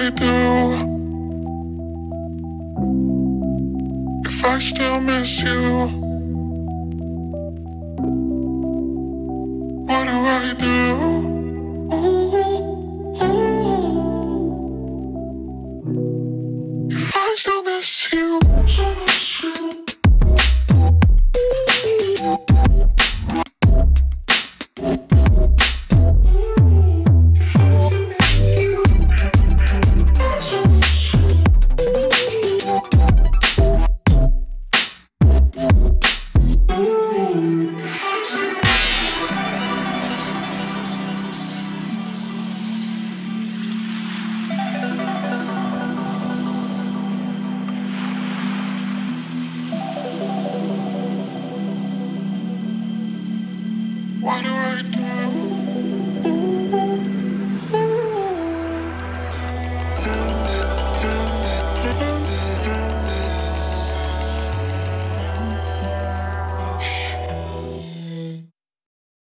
I do? If I still miss you, what do I do? Ooh, ooh. If I still miss you. Why do I do?